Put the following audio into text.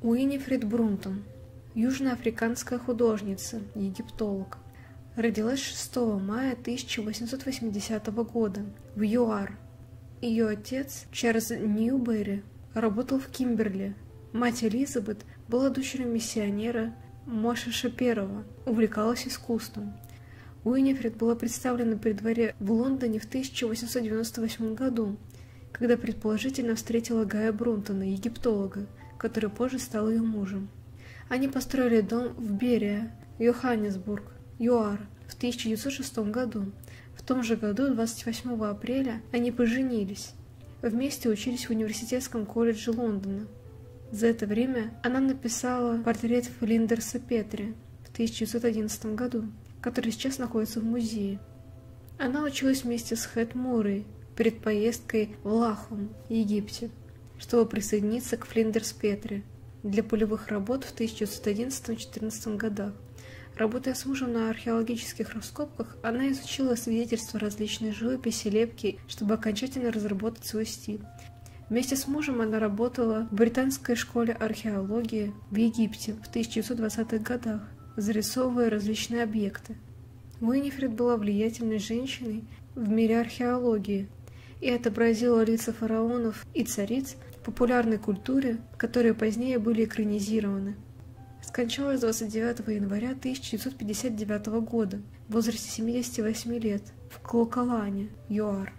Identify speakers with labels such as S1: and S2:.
S1: Уинифрид Брунтон, южноафриканская художница, египтолог. Родилась 6 мая 1880 года в ЮАР. Ее отец, Чарльз Ньюберри, работал в Кимберли. Мать Элизабет была дочерью миссионера Моша Шаперова, увлекалась искусством. Уинифред была представлена при дворе в Лондоне в 1898 году, когда предположительно встретила Гая Брунтона, египтолога, который позже стал ее мужем. Они построили дом в Берия, Йоханнесбург, ЮАР, в 1906 году. В том же году, 28 апреля, они поженились. Вместе учились в университетском колледже Лондона. За это время она написала портрет Флиндерса Петри в 1911 году, который сейчас находится в музее. Она училась вместе с Хэт Мурой перед поездкой в Лахум, Египте, чтобы присоединиться к Флиндерс Петри для полевых работ в 1911-14 годах. Работая с мужем на археологических раскопках, она изучила свидетельства различной живописи, лепки, чтобы окончательно разработать свой стиль. Вместе с мужем она работала в британской школе археологии в Египте в 1920-х годах, зарисовывая различные объекты. Уинифред была влиятельной женщиной в мире археологии и отобразила лица фараонов и цариц в популярной культуре, которые позднее были экранизированы. Скончалась 29 января 1959 года в возрасте 78 лет в Клокалане, ЮАР.